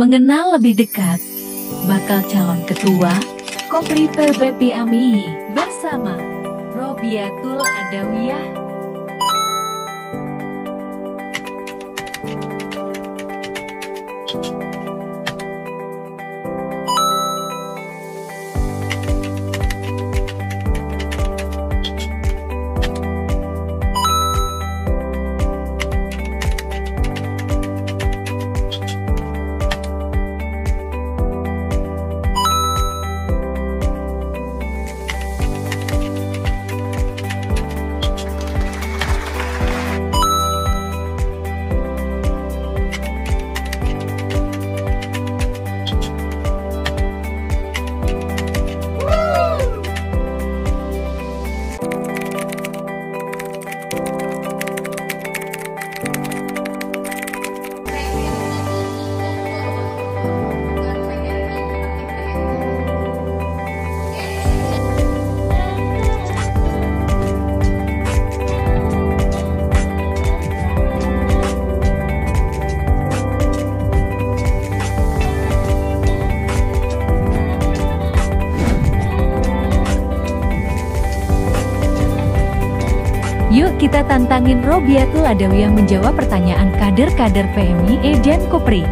Mengenal lebih dekat bakal calon ketua Kopri PBP AMI bersama Robiatul Adawiyah Yuk kita tantangin Robiatul Adawiyah menjawab pertanyaan kader-kader PMI Ejen Kopri.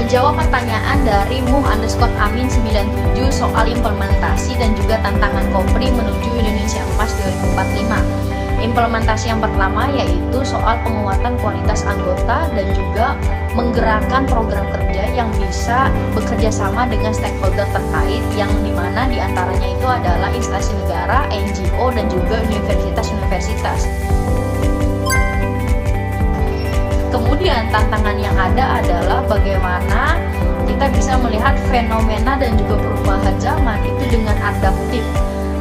Menjawab pertanyaan dari Muh underscore Amin 97 soal implementasi dan juga tantangan Kopri menuju Indonesia Emas 2045. Implementasi yang pertama yaitu soal penguatan kualitas anggota dan juga menggerakkan program kerja yang bisa bekerja sama dengan stakeholder terkait yang di mana di antaranya itu adalah instansi negara, NGO, dan juga universitas-universitas. Kemudian tantangan yang ada adalah bagaimana kita bisa melihat fenomena dan juga perubahan zaman itu dengan adaptif.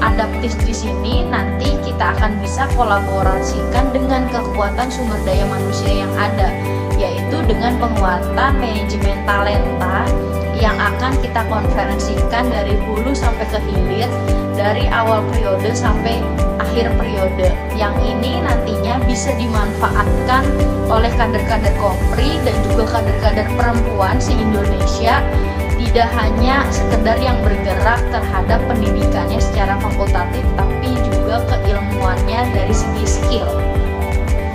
Adaptif di sini nanti kita akan bisa kolaborasikan dengan kekuatan sumber daya manusia yang ada yaitu dengan penguatan manajemen talenta yang akan kita konferensikan dari hulu sampai ke hilir dari awal periode sampai akhir periode yang ini nantinya bisa dimanfaatkan oleh kader-kader Kopri dan juga kader-kader perempuan se-Indonesia tidak hanya sekedar yang bergerak terhadap pendidikannya secara fakultatif tapi juga keilmuannya dari segi skill.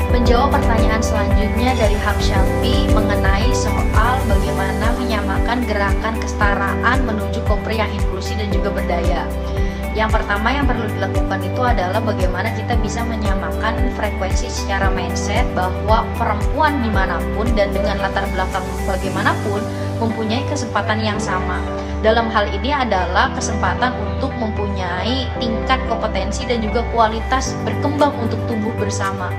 Menjawab pertanyaan selanjutnya dari Hak Syafi mengenai soal bagaimana menyamakan gerakan kesetaraan menuju kopri yang inklusi dan juga berdaya. Yang pertama yang perlu dilakukan itu adalah bagaimana kita bisa menyamakan frekuensi secara mindset bahwa perempuan di mana pun dan dengan latar belakang bagaimanapun mempunyai kesempatan yang sama. Dalam hal ini adalah kesempatan untuk mempunyai tingkat kompetensi dan juga kualitas berkembang untuk tumbuh bersama.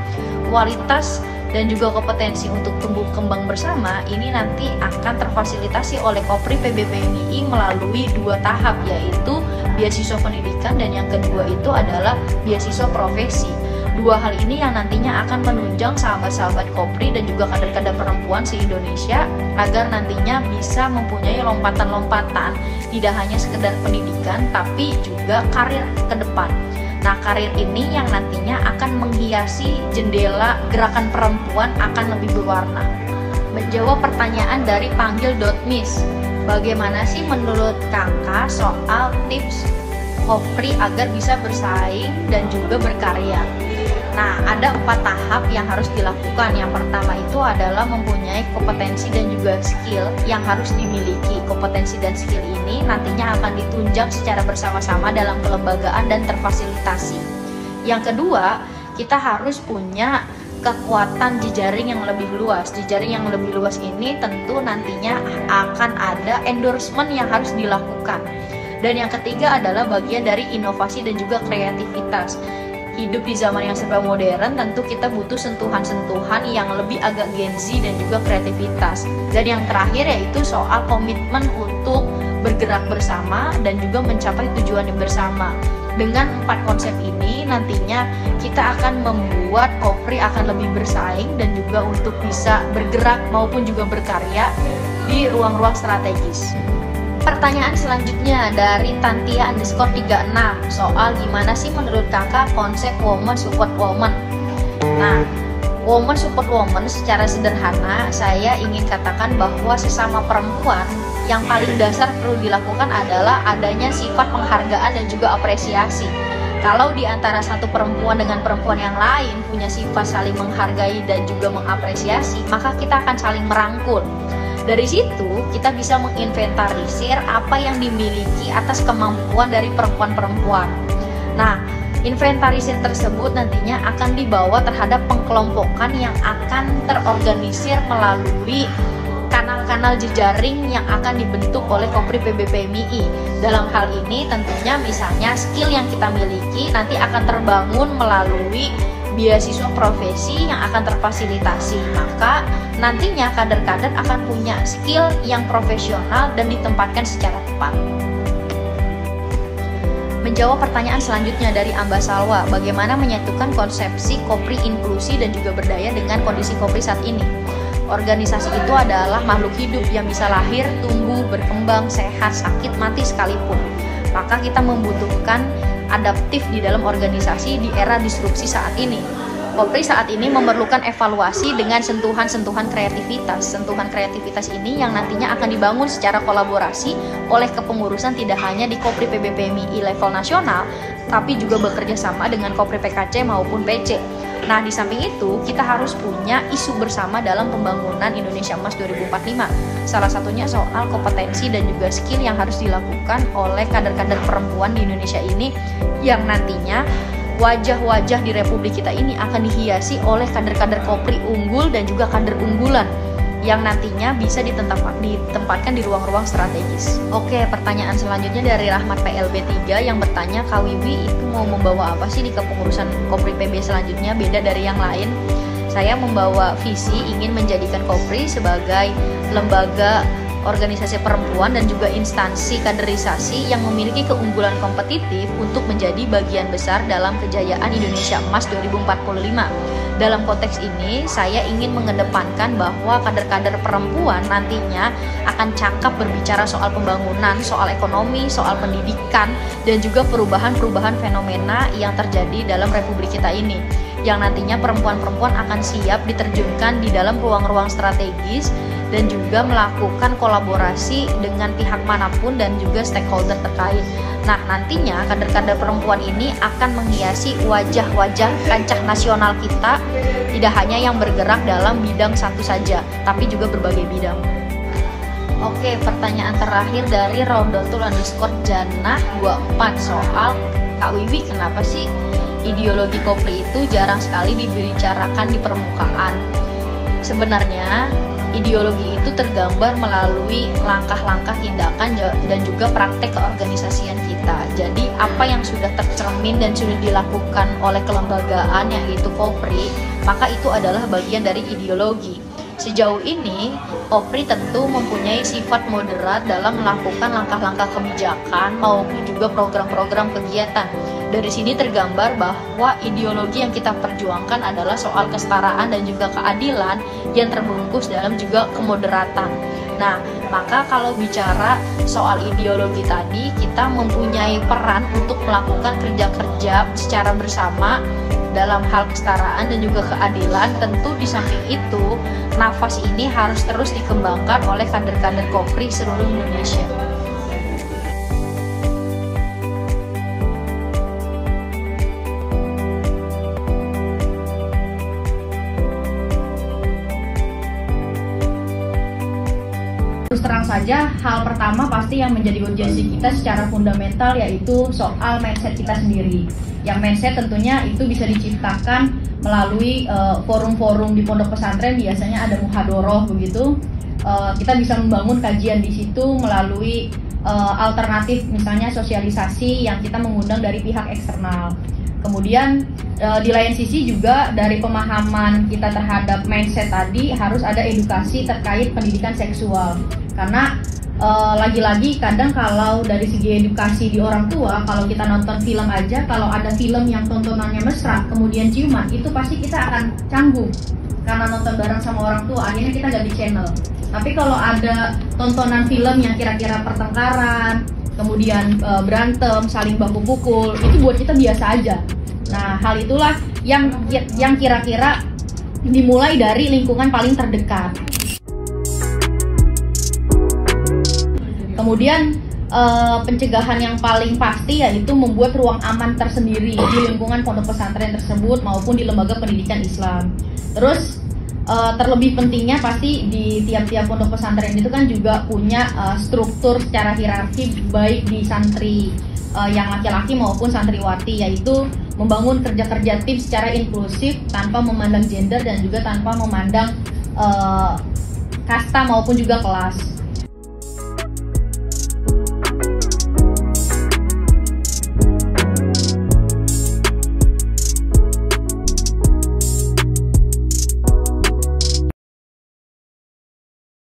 Kualitas dan juga kompetensi untuk tumbuh kembang bersama ini nanti akan terfasilitasi oleh Kopri PBPMI melalui dua tahap yaitu beasiswa pendidikan dan yang kedua itu adalah beasiswa profesi. Dua hal ini yang nantinya akan menunjang sahabat-sahabat Kopri dan juga kader-kader perempuan se Indonesia agar nantinya bisa mempunyai lompatan-lompatan tidak hanya sekedar pendidikan tapi juga karir ke depan. Nah, karir ini yang nantinya akan menghiasi jendela gerakan perempuan akan lebih berwarna. Menjawab pertanyaan dari panggil.miss, bagaimana sih menurut kakak soal tips Kopri agar bisa bersaing dan juga berkarya? Nah, ada empat tahap yang harus dilakukan. Yang pertama itu adalah mempunyai kompetensi dan juga skill yang harus dimiliki. Kompetensi dan skill ini nantinya akan ditunjang secara bersama-sama dalam kelembagaan dan terfasilitasi. Yang kedua, kita harus punya kekuatan jejaring yang lebih luas. Jejaring yang lebih luas ini tentu nantinya akan ada endorsement yang harus dilakukan. Dan yang ketiga adalah bagian dari inovasi dan juga kreativitas hidup di zaman yang serba modern tentu kita butuh sentuhan-sentuhan yang lebih agak genzi dan juga kreativitas dan yang terakhir yaitu soal komitmen untuk bergerak bersama dan juga mencapai tujuan yang bersama dengan empat konsep ini nantinya kita akan membuat Kopri akan lebih bersaing dan juga untuk bisa bergerak maupun juga berkarya di ruang-ruang strategis. Pertanyaan selanjutnya dari Tantia underscore 36 Soal gimana sih menurut kakak konsep woman support woman Nah, woman support woman secara sederhana saya ingin katakan bahwa sesama perempuan yang paling dasar perlu dilakukan adalah adanya sifat penghargaan dan juga apresiasi. Kalau di antara satu perempuan dengan perempuan yang lain punya sifat saling menghargai dan juga mengapresiasi, maka kita akan saling merangkul. Dari situ, kita bisa menginventarisir apa yang dimiliki atas kemampuan dari perempuan-perempuan. Nah, Inventarisir tersebut nantinya akan dibawa terhadap pengkelompokan yang akan terorganisir melalui kanal-kanal jejaring yang akan dibentuk oleh Kopri PBPMI. Dalam hal ini tentunya misalnya skill yang kita miliki nanti akan terbangun melalui beasiswa profesi yang akan terfasilitasi. Maka nantinya kader-kader akan punya skill yang profesional dan ditempatkan secara tepat. Menjawab pertanyaan selanjutnya dari Amba Salwa, bagaimana menyatukan konsepsi Kopri inklusi dan juga berdaya dengan kondisi Kopri saat ini? Organisasi itu adalah makhluk hidup yang bisa lahir, tumbuh, berkembang, sehat, sakit, mati sekalipun. Maka kita membutuhkan adaptif di dalam organisasi di era disrupsi saat ini Kopri saat ini memerlukan evaluasi dengan sentuhan-sentuhan kreativitas. Sentuhan kreativitas ini yang nantinya akan dibangun secara kolaborasi oleh kepengurusan tidak hanya di Kopri PBPMI level nasional, tapi juga bekerja sama dengan Kopri PKC maupun PC. Nah, di samping itu, kita harus punya isu bersama dalam pembangunan Indonesia Emas 2045. Salah satunya soal kompetensi dan juga skill yang harus dilakukan oleh kader-kader perempuan di Indonesia ini yang nantinya wajah-wajah di republik kita ini akan dihiasi oleh kader-kader kopri unggul dan juga kader unggulan yang nantinya bisa ditempatkan di ruang-ruang strategis. Oke, pertanyaan selanjutnya dari Rahmat PLB 3 yang bertanya Kawiwi itu mau membawa apa sih di kepengurusan Kopri PB selanjutnya beda dari yang lain? Saya membawa visi ingin menjadikan Kopri sebagai lembaga organisasi perempuan dan juga instansi kaderisasi yang memiliki keunggulan kompetitif untuk menjadi bagian besar dalam kejayaan Indonesia Emas 2045. Dalam konteks ini, saya ingin mengedepankan bahwa kader-kader perempuan nantinya akan cakap berbicara soal pembangunan, soal ekonomi, soal pendidikan, dan juga perubahan-perubahan fenomena yang terjadi dalam republik kita ini yang nantinya perempuan-perempuan akan siap diterjunkan di dalam ruang-ruang strategis dan juga melakukan kolaborasi dengan pihak mana pun dan juga stakeholder terkait. Nah, nantinya kader-kader perempuan ini akan menghiasi wajah-wajah kancah nasional kita tidak hanya yang bergerak dalam bidang satu saja, tapi juga berbagai bidang. Oke, pertanyaan terakhir dari Roundotul underscore Janah 24 soal Kak Wiwi kenapa sih ideologi kopri itu jarang sekali dibicarakan di permukaan. Sebenarnya ideologi itu tergambar melalui langkah-langkah tindakan dan juga praktek keorganisasian kita. Jadi apa yang sudah tercermin dan sudah dilakukan oleh kelembagaan yaitu Kopri, maka itu adalah bagian dari ideologi. Sejauh ini, Kopri tentu mempunyai sifat moderat dalam melakukan langkah-langkah kebijakan maupun juga program-program kegiatan dari sini tergambar bahwa ideologi yang kita perjuangkan adalah soal kesetaraan dan juga keadilan yang terbungkus dalam juga kemoderatan. Nah, maka kalau bicara soal ideologi tadi, kita mempunyai peran untuk melakukan kerja-kerja secara bersama dalam hal kesetaraan dan juga keadilan. Tentu di samping itu, nafas ini harus terus dikembangkan oleh kader-kader Kopri seluruh Indonesia. Saja hal pertama pasti yang menjadi urgensi kita secara fundamental yaitu soal mindset kita sendiri. Yang mindset tentunya itu bisa diciptakan melalui eh, forum-forum uh, di pondok pesantren biasanya ada muhadoroh begitu. Uh, kita bisa membangun kajian di situ melalui uh, alternatif misalnya sosialisasi yang kita mengundang dari pihak eksternal. Kemudian di lain sisi juga dari pemahaman kita terhadap mindset tadi harus ada edukasi terkait pendidikan seksual karena lagi lagi-lagi kadang kalau dari segi edukasi di orang tua kalau kita nonton film aja kalau ada film yang tontonannya mesra kemudian ciuman itu pasti kita akan canggung. Karena nonton bareng sama orang tua akhirnya kita ganti channel. Tapi kalau ada tontonan film yang kira-kira pertengkaran kemudian e, berantem saling baku pukul itu buat kita biasa aja. Nah hal itulah yang yang kira-kira dimulai dari lingkungan paling terdekat. Kemudian uh, pencegahan yang paling pasti yaitu membuat ruang aman tersendiri di lingkungan pondok pesantren tersebut maupun di lembaga pendidikan Islam. Terus uh, terlebih pentingnya pasti di tiap-tiap pondok pesantren itu kan juga punya uh, struktur secara hierarki baik di santri uh, yang laki-laki maupun santriwati yaitu membangun kerja-kerja tim secara inklusif tanpa memandang gender dan juga tanpa memandang uh, kasta maupun juga kelas.